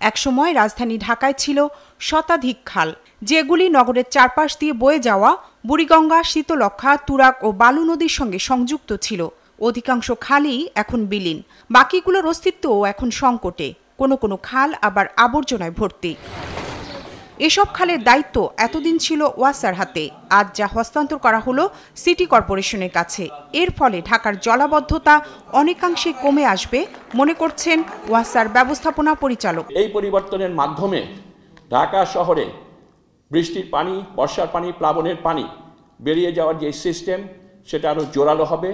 একসময় রাজধানী ঢাকায় ছিল শতাধিক খাল, যেগুলি নগরের চারপাশ দিয়ে বয়ে যাওয়া বুড়িগঙ্গা শীতলক্ষা তুরাক ও বালু নদীর সঙ্গে সংযুক্ত ছিল। অধিকাংশ খালই এখন বিলীন, বাকিগুলোর অস্তিত্বও এখন সংকটে। কোনো কোনো খাল আবার আবর্জনায় ভর্তি। এসব খালের দায়িত্ব এতদিন ছিল ওয়াসার হাতে। আজ যা হস্তান্তর করা হলো সিটি কর্পোরেশনের কাছে। এর ফলে ঢাকার জলাবদ্ধতা অনেকাংশে কমে আসবে মনে করছেন ওয়াসার ব্যবস্থাপনা পরিচালক। এই পরিবর্তনের মাধ্যমে ঢাকা শহরে বৃষ্টির পানি, বর্ষার পানি, প্লাবনের পানি বেরিয়ে যাওয়ার যে সিস্টেম, সেটা আরও জোরালো হবে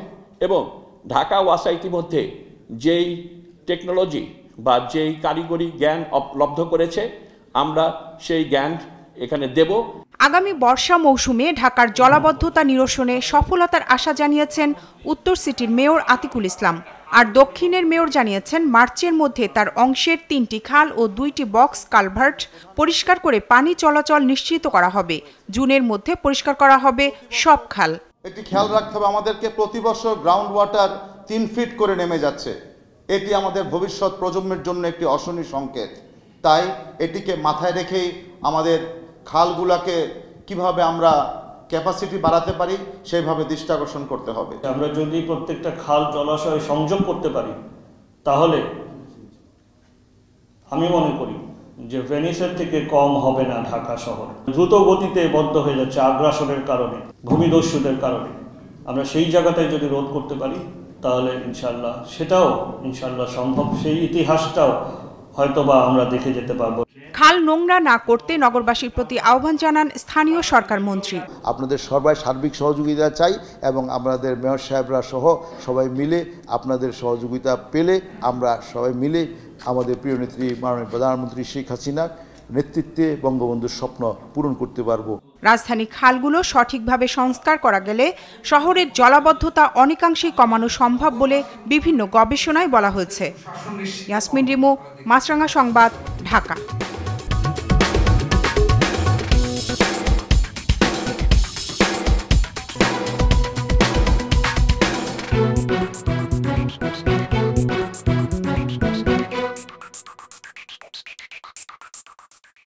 এবং ঢাকা ওয়াসা ইতিমধ্যে যেই টেকনোলজি বা যেই কারিগরি জ্ঞান উপলব্ধ করেছে আমরা সেই জ্ঞান এখানে দেব। আগামী বর্ষা মৌসুমে ঢাকার জলাবদ্ধতা নিরসনে সফলতার আশা জানিয়েছেন উত্তর সিটির মেয়র আতিকুল ইসলাম। আর দক্ষিণের মেয়র জানিয়েছেন মার্চের মধ্যে তার অংশের তিনটি খাল ও দুইটি বক্স কালভার্ট পরিষ্কার করে পানি চলাচল নিশ্চিত করা হবে। জুনের মধ্যে পরিষ্কার করা হবে সব খাল। এটি খেয়াল রাখতে হবে আমাদেরকে প্রতি বছর গ্রাউন্ড ওয়াটার তিন ফিট করে নেমে যাচ্ছে। এটি আমাদের ভবিষ্যৎ প্রজন্মের জন্য একটি অশনি সংকেত। তাই এটিকে মাথায় রেখেই আমাদের খালগুলাকে কীভাবে আমরা ক্যাপাসিটি বাড়াতে পারি, সেইভাবে দৃষ্টি আকর্ষণ করতে হবে। আমরা যদি প্রত্যেকটা খাল জলাশয় সংযোগ করতে পারি, তাহলে আমি মনে করি যে ভেনিসের থেকে কম হবে না ঢাকা শহর। দ্রুত গতিতে বদ্ধ হয়ে যাচ্ছে আগ্রাসনের কারণে, ভূমিদস্যুদের কারণে। আমরা সেই জায়গাটায় যদি রোধ করতে পারি, তাহলে ইনশাল্লাহ সেটাও ইনশাল্লাহ সম্ভব। সেই ইতিহাসটাও হয়তোবা আমরা দেখে যেতে পারব। খাল নোংরা না করতে নগরবাসীর প্রতি আহ্বান জানান স্থানীয় সরকার মন্ত্রী। আপনাদের সবাই সার্বিক সহযোগিতা চাই এবং আপনাদের মেয়র সাহেবরা সহ সবাই মিলে আপনাদের সহযোগিতা পেলে আমরা সবাই মিলে আমাদের প্রিয় নেত্রী মাননীয় প্রধানমন্ত্রী শেখ হাসিনার নেতৃত্বে বঙ্গবন্ধুর স্বপ্ন পূরণ করতে পারব। রাজধানী খালগুলো সঠিকভাবে সংস্কার করা গেলে শহরের জলাবদ্ধতা অনেকাংশেই কমানো সম্ভব বলে বিভিন্ন গবেষণায় বলা হয়েছে। ইয়াসমিন রিমু মাছরাঙা সংবাদ ঢাকা।